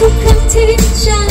to come teach.